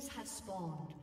Minions have spawned.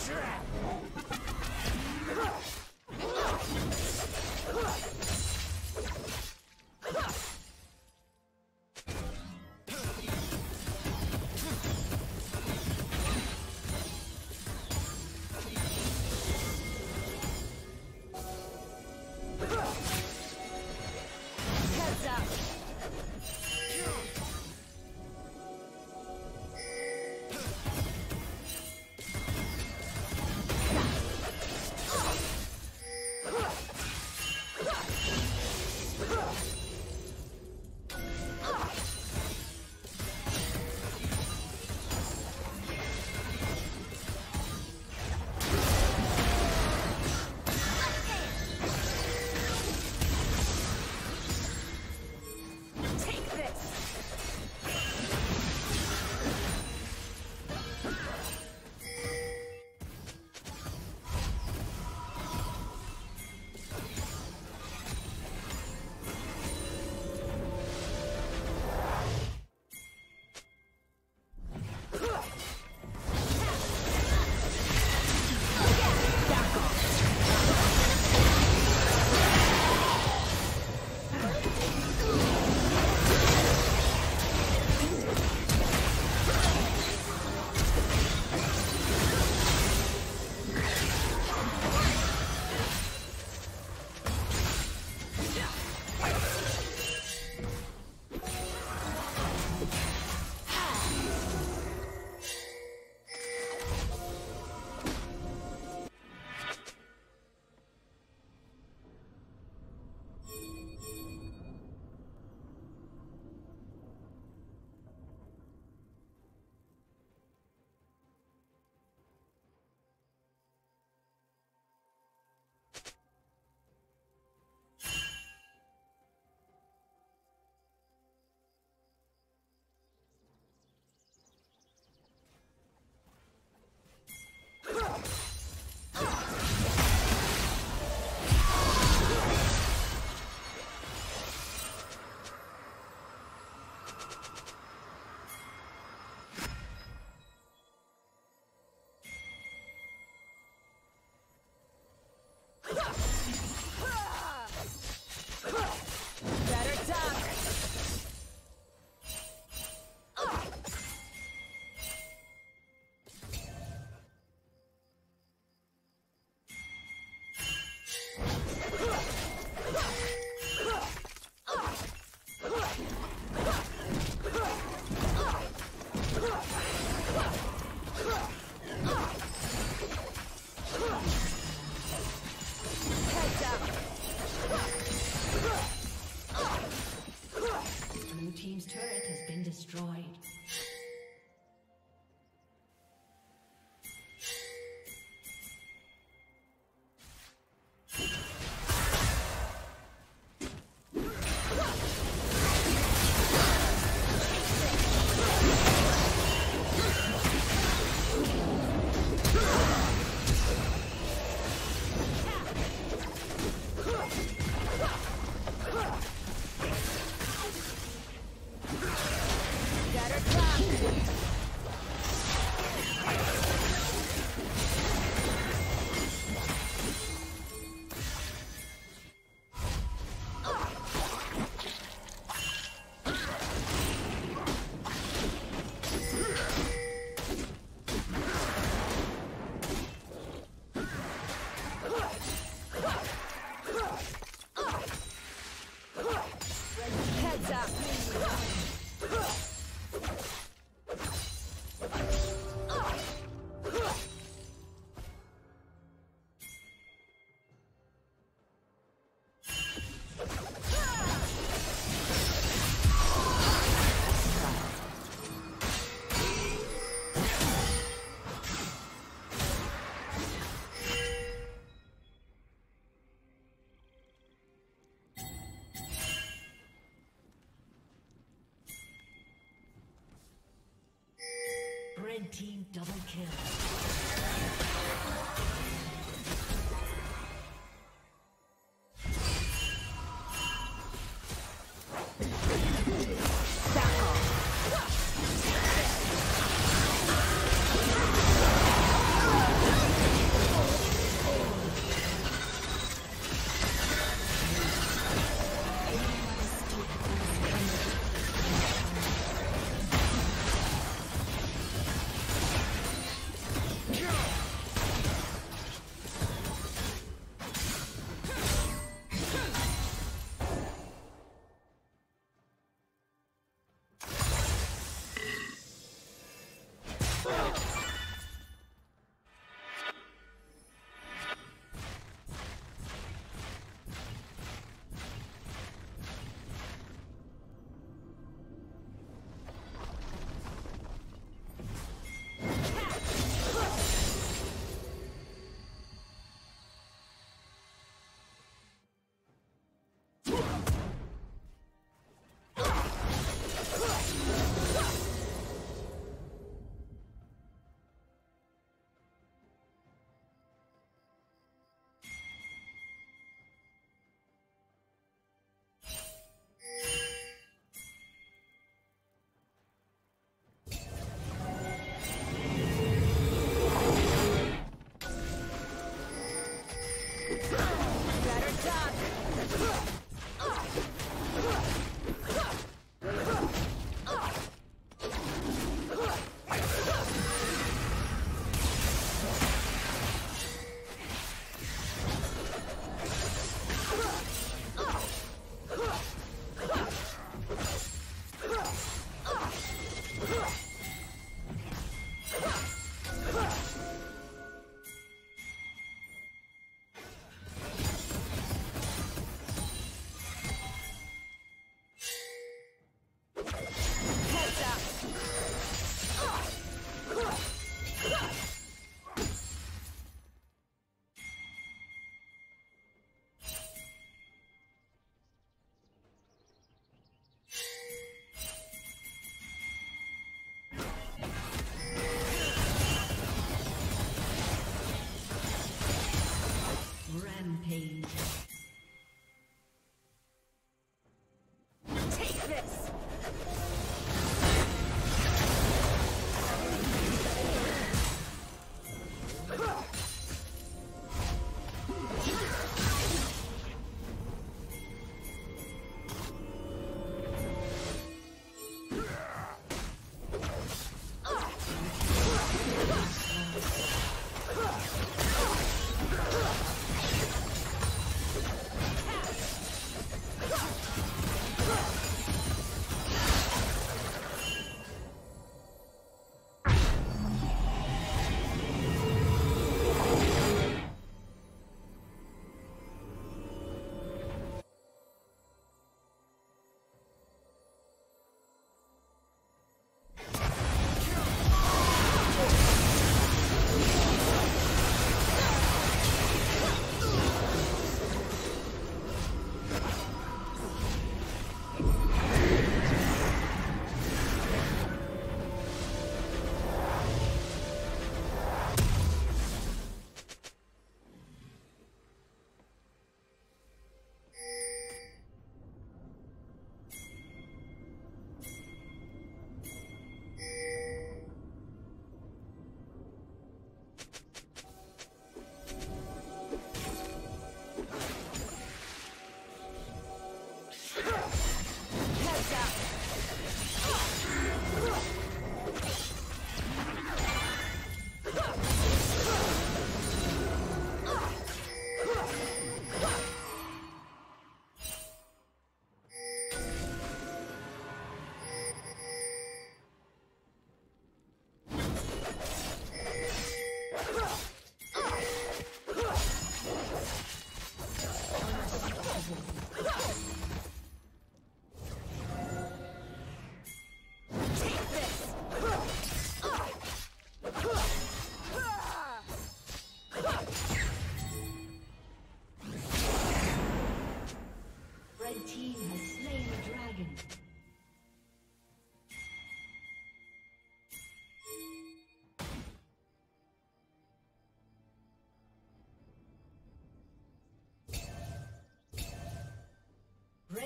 Capture it! Team double kill. Ah!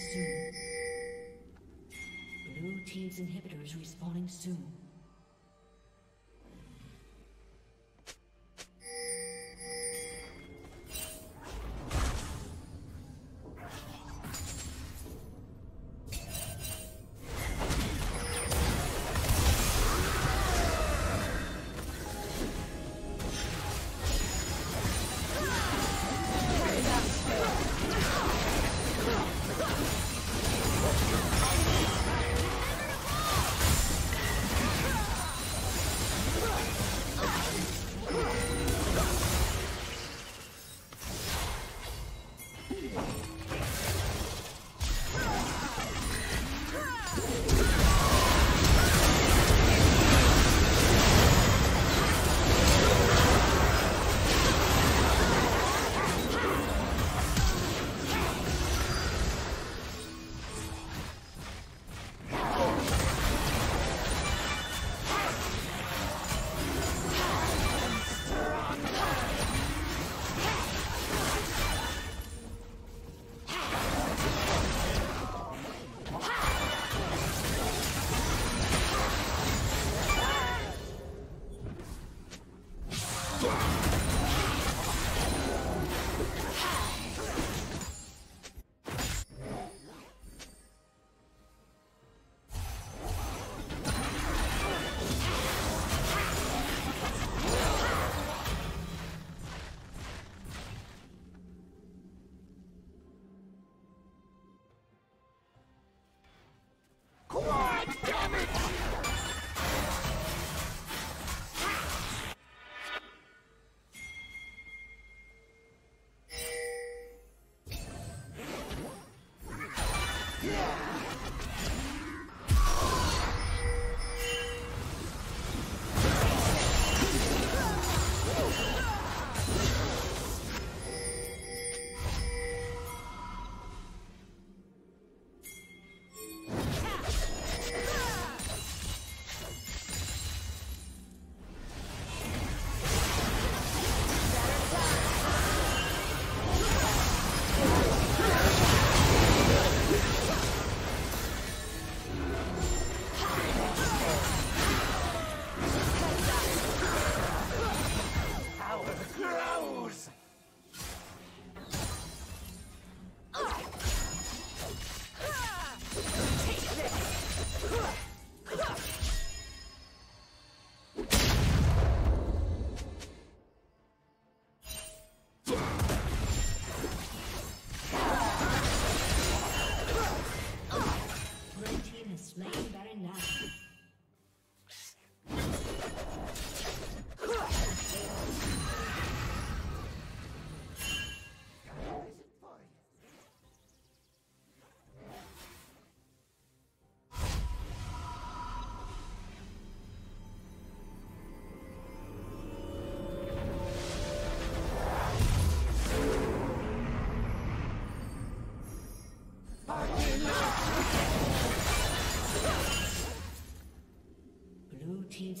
Soon. Blue Team's inhibitor is respawning soon.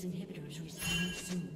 Team's inhibitors respawning